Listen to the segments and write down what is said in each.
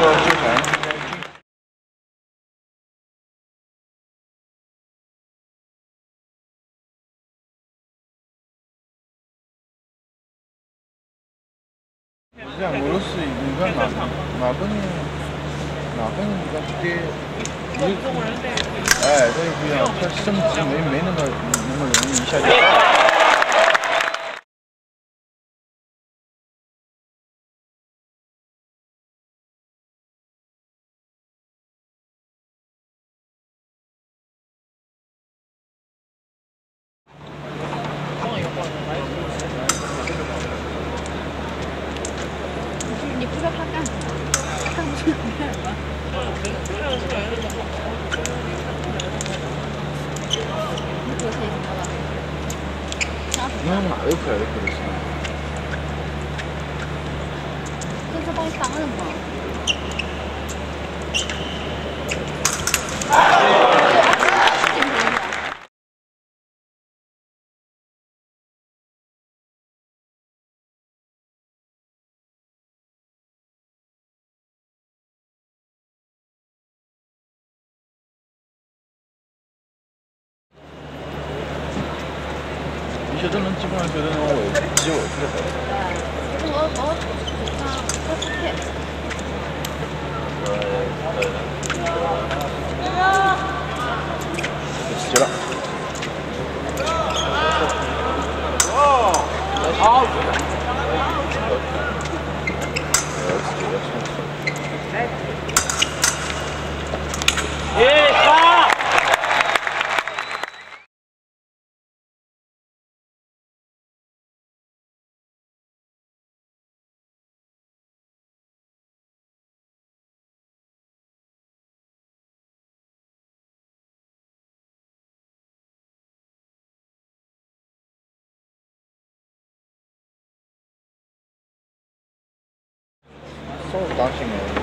个纠缠。这样俄罗斯应该哪哪个人哪个人应该对，哎，这不一样，他升级没没那么那么容易一下就 Okay. 觉得侬基本上晓得侬回机回去了 so watching. Man.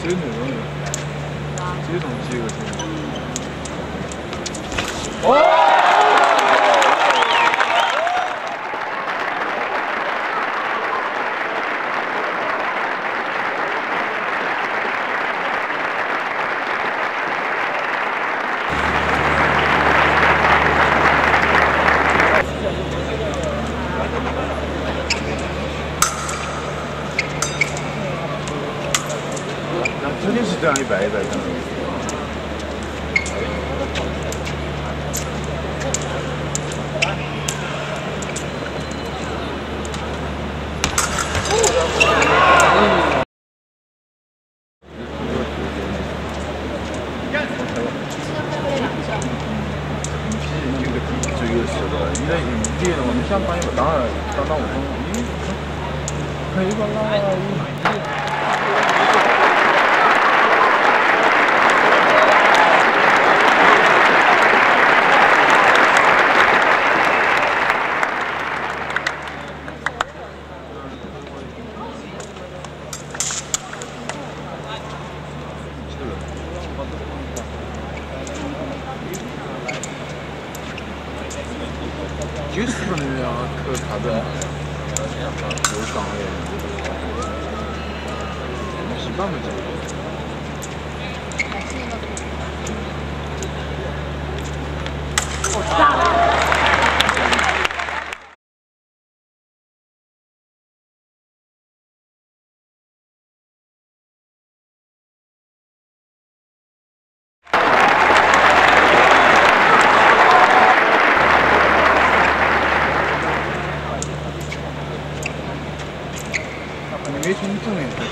心点。对，只有那种，只有这种几个是。Oh. 就是那样去啥子，有讲的，习惯没讲。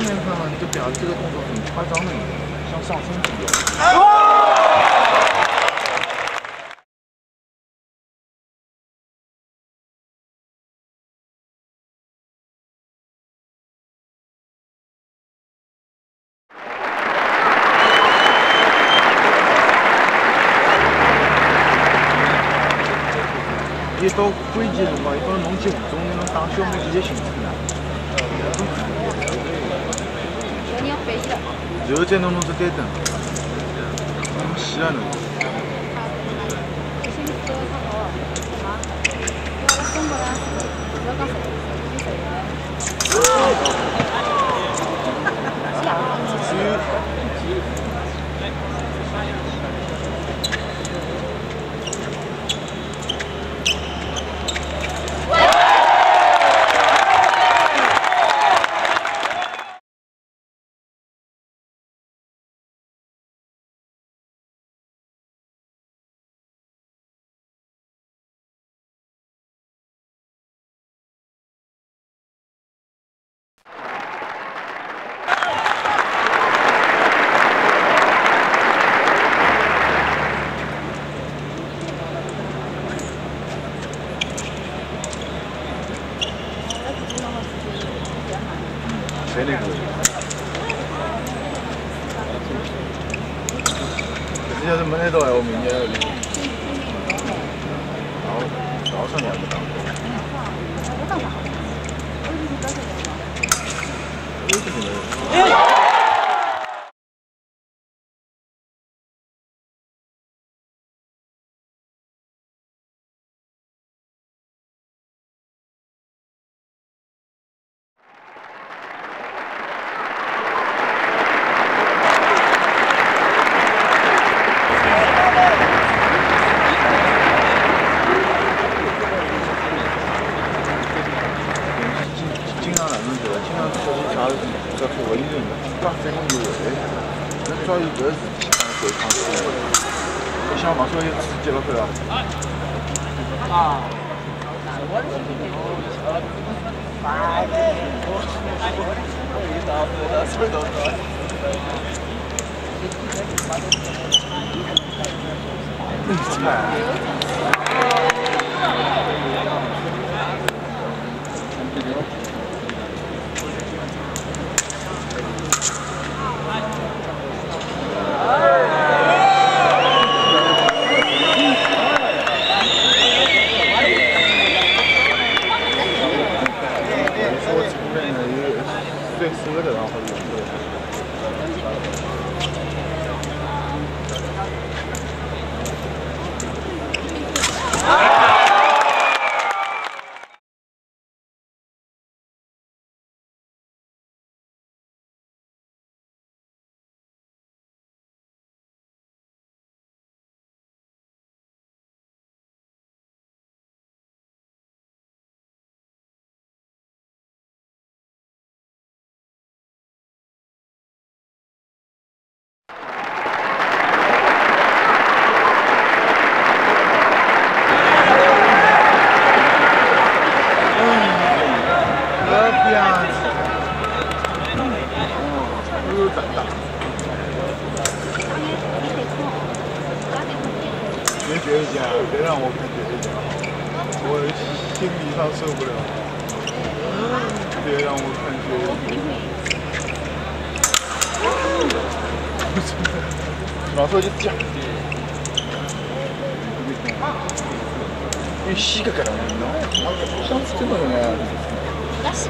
正面上嘛，就表示这个动作很夸张的一个，像上身一样。啊一到关键辰光，一到侬进五中，侬打小妹直接寻出来。両手ののせてたの。知らない Very good. 吓嘛！所以吃几多对啊？啊！啊！啊！啊！啊！啊！啊！よろしくお願いします。受不了，别让我看见。老师就讲的，因膝盖からね、なんか腰がつってんよね。足。